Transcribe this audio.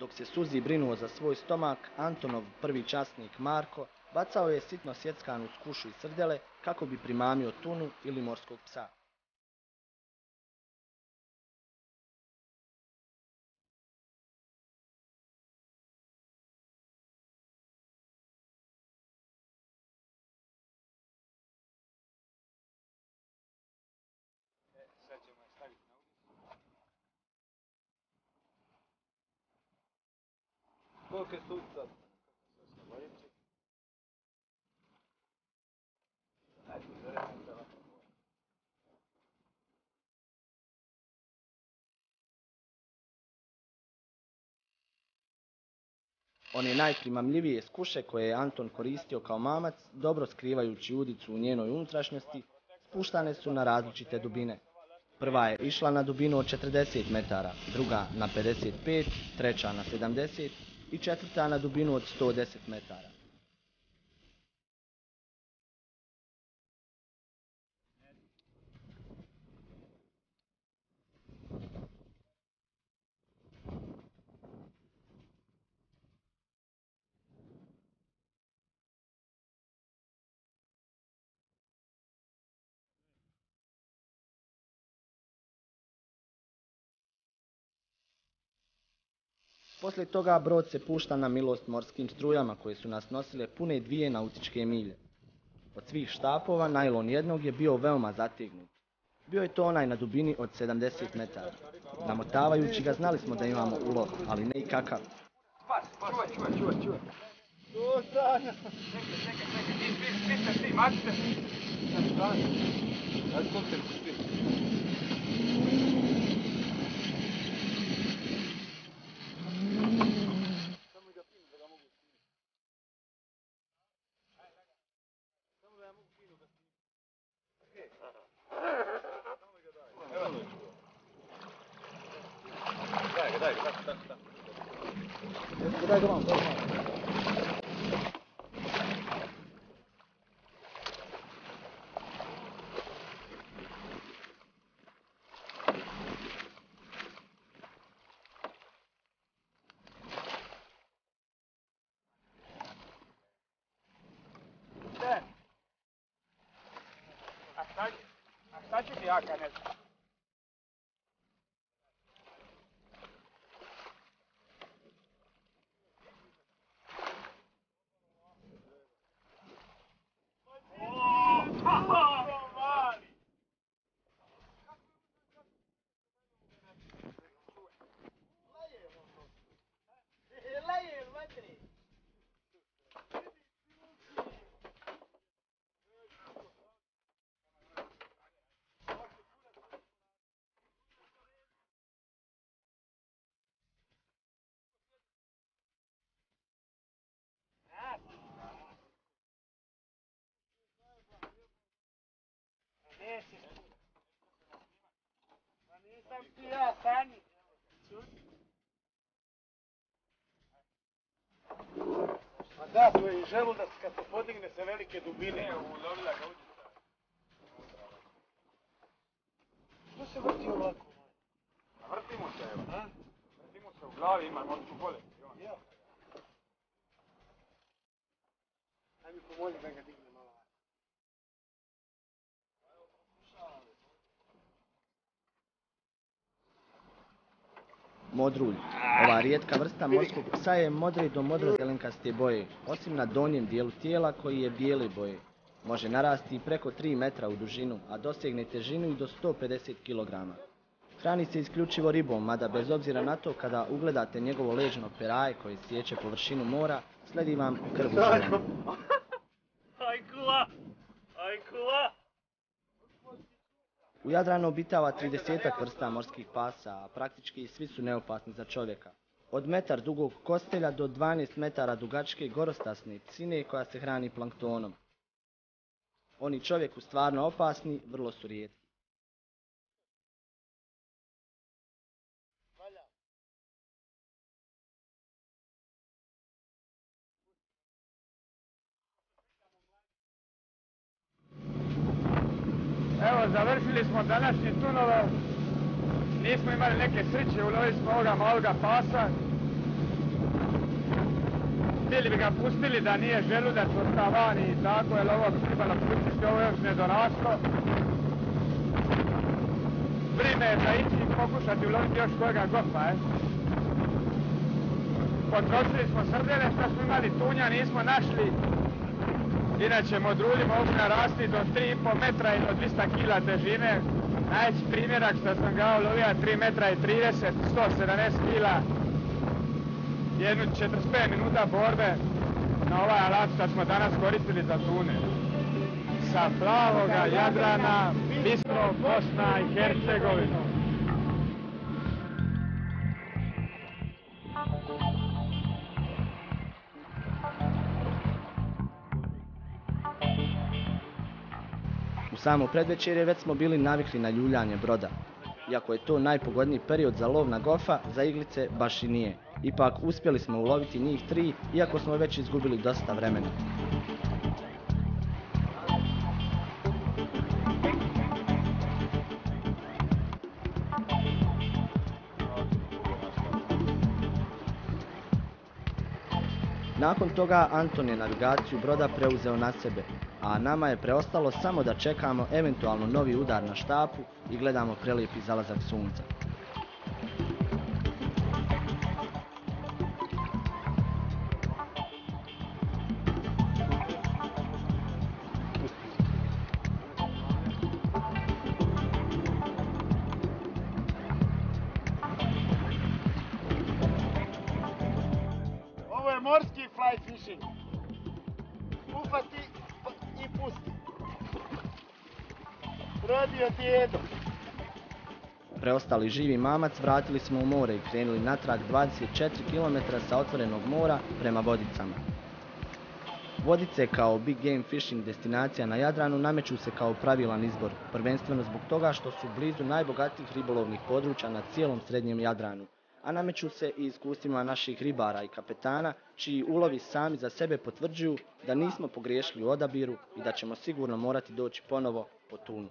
Dok se Suzi brinuo za svoj stomak, Antonov prvi časnik Marko bacao je sitno sjeckanu skušu i srdele kako bi primamio tunu ili morskog psa. Koliko je sud sad? One najprimamljivije skuše koje je Anton koristio kao mamac, dobro skrivajući udicu u njenoj unutrašnjosti, spuštane su na različite dubine. Prva je išla na dubinu od 40 metara, druga na 55, treća na 70 i četvrta na dubinu od 110 metara. Poslije toga brod se pušta na milost morskim strujama koje su nas nosile pune dvije nautičke milje. Od svih štapova najlon jednog je bio veoma zategnut. Bio je to onaj na dubini od 70 metara. Namotavajući ga znali smo da imamo ulov, ali ne i kakav. Pas, čuvaj, čuvaj. Čekaj, čekaj, čekaj. Daj ga, daj ga, tako, tako, tako. Daj ga vam, daj ga vam. Ten. A šta će, a šta će ti jaka nisam ti ja, stani. Pa da, to je i želudac kad se podigne sa velike dubine. Ne, ulovila ga uđica. Što se vrti ovako? Vrtimo se, evo. A? Vrtimo se u glavi, ima moću bolest. Ja. Aj mi pomozi da ga digne Modrulj. Ova rijetka vrsta morskog psa je modre do modro zelenkaste boje, osim na donjem dijelu tijela koji je bijele boje. Može narasti i preko 3 metra u dužinu, a dosegne težinu i do 150 kg. Hrani se isključivo ribom, mada bez obzira na to kada ugledate njegovo ležno peraje koje sjeće površinu mora, sledi vam krv u žilama. Ajkula! Ajkula! U Jadranu obitava 30 vrsta morskih pasa, a praktički svi su neopasni za čovjeka. Od metar dugog kostelja do 12 metara dugačke gorostasne psine koja se hrani planktonom. Oni čovjeku stvarno opasni, vrlo su rijetki. Završili smo današnje tunove. Nismo imali neke sreće, ulovili smo ovoga maloga pasa. bili bi ga pustili da nije želudac ostao vani i tako, jer ovo bi trebalo pustiti, ovo još ne doraslo. Brine da ići pokušati uloviti još kojega gofa, je. Potrošili smo srdele što smo imali tunja, nismo našli. Inače, modrulji mogu narasti do 3,5 metra i do 200 kila težine. Najveći primjerak što sam ga ulovio 3 metra i 30, 170 kila. Jednu 45 minuta borbe na ovaj alat što smo danas koristili za tune. Sa plavoga Jadrana, Bistro, Bosna i Hercegovina. Samo predvečerje već smo bili navikli na ljuljanje broda. Iako je to najpogodniji period za lov na gofa, za iglice baš i nije. Ipak uspjeli smo uloviti njih tri, iako smo već izgubili dosta vremena. Nakon toga Anton je navigaciju broda preuzeo na sebe, a nama je preostalo samo da čekamo eventualno novi udar na štapu i gledamo prelijepi zalazak sunca. Ovo je morski fly fishing. Ufati i pusti. Radio djedo. Preostali živi mamac vratili smo u more i krenuli natrag 24 km sa otvorenog mora prema Vodicama. Vodice kao big game fishing destinacija na Jadranu nameću se kao pravilan izbor, prvenstveno zbog toga što su blizu najbogatijih ribolovnih područja na cijelom srednjem Jadranu, a nameću se i iskustvima naših ribara i kapetana, čiji ulovi sami za sebe potvrđuju da nismo pogriješili u odabiru i da ćemo sigurno morati doći ponovo po tunu.